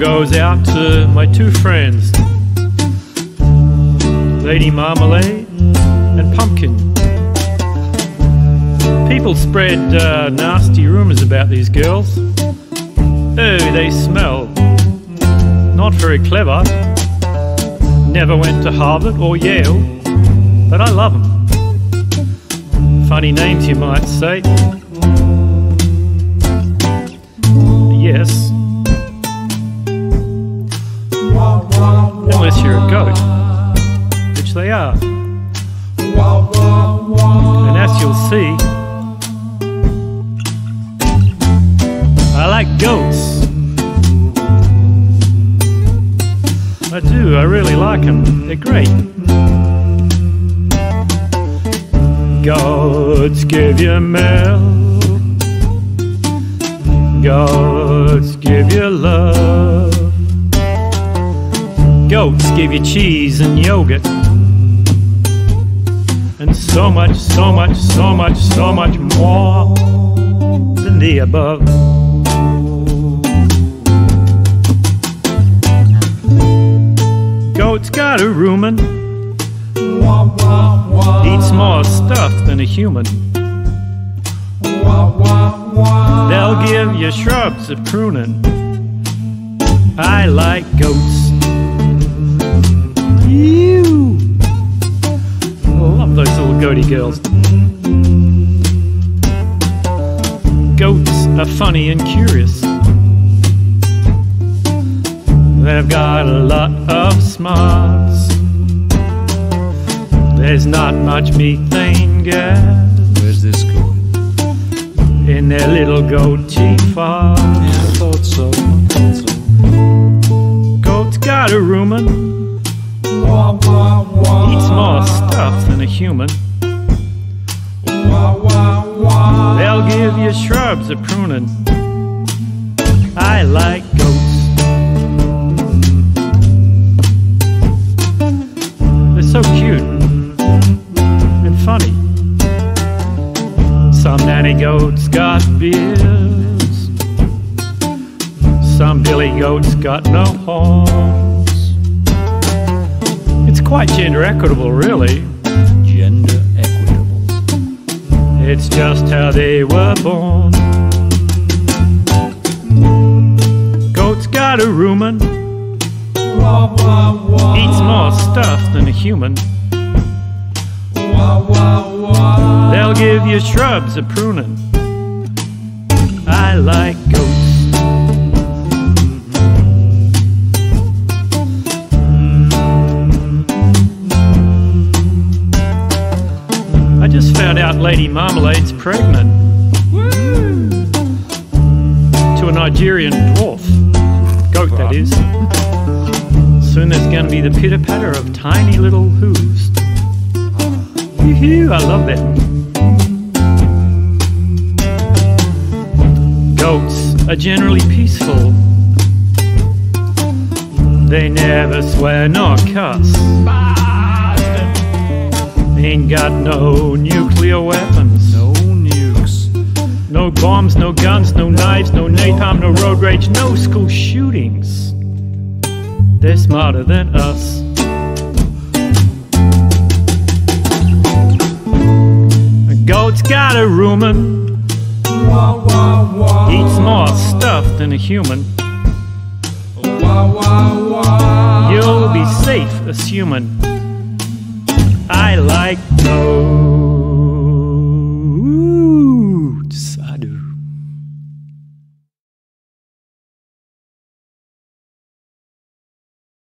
goes out to my two friends, Lady Marmalade and Pumpkin. People spread uh, nasty rumours about these girls. Oh, they smell. Not very clever. Never went to Harvard or Yale, but I love them. Funny names, you might say. Yes. Goat, which they are. And as you'll see, I like goats. I do, I really like them. They're great. Goats give you milk. Goats give you love. Give you cheese and yogurt. And so much, so much, so much, so much more than the above. Goat's got a rumen. Eats more stuff than a human. They'll give you shrubs of pruning. I like goats. Are funny and curious. They've got a lot of smarts. There's not much methane gas Where's this going? in their little goatee farts. Yeah, I thought so. So. Goat's got a rumen. Eats more stuff than a human. Give your shrubs of pruning. I like goats. They're so cute and funny. Some nanny goats got beards. Some billy goats got no horns. It's quite gender equitable, really. It's just how they were born. Goat's got a rumen. Eats more stuff than a human. They'll give you shrubs a pruning. I like just found out Lady Marmalade's pregnant. To a Nigerian dwarf. Goat, that is. Soon there's going to be the pitter patter of tiny little hooves. I love that. Goats are generally peaceful. They never swear nor cuss. Ain't got no nuclear weapons. No nukes. No bombs, no guns, no knives, no napalm, no road rage, no school shootings. They're smarter than us. A goat's got a rumen. Eats more stuff than a human. You'll be safe assuming I like